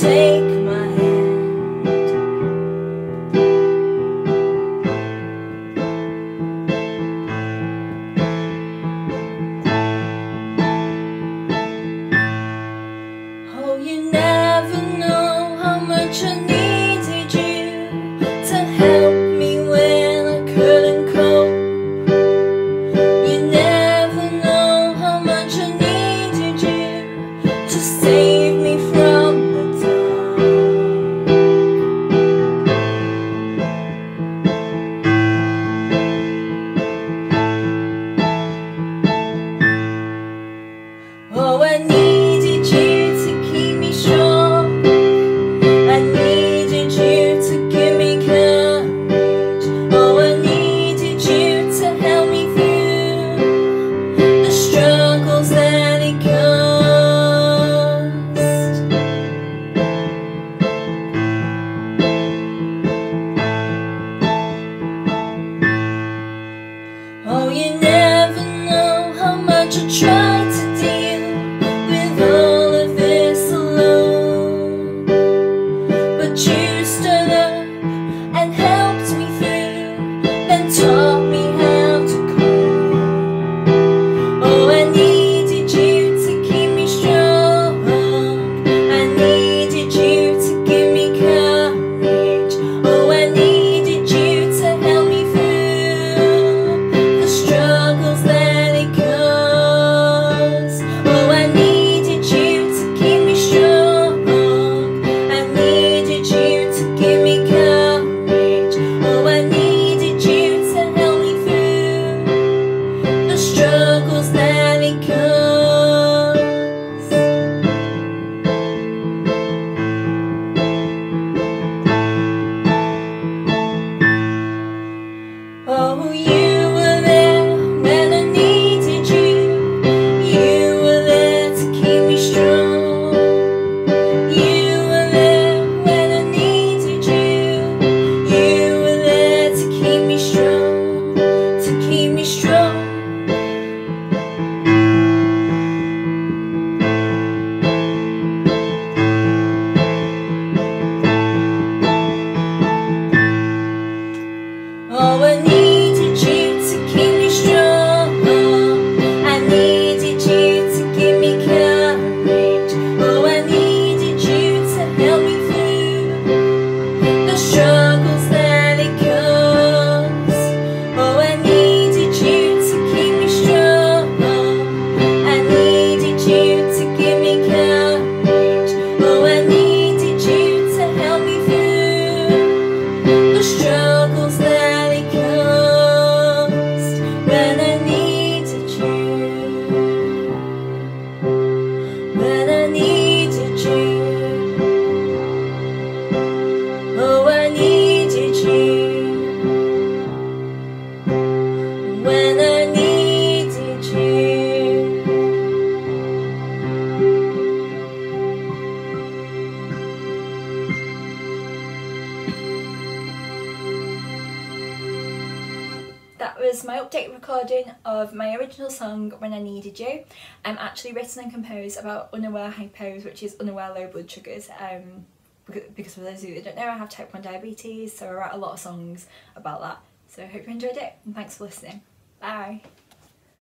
take when I needed you. That was my update recording of my original song When I Needed You. I'm actually written and composed about unaware hypos which is unaware low blood sugars. Um, because for those of you that don't know I have type 1 diabetes so I write a lot of songs about that. So I hope you enjoyed it and thanks for listening. Bye!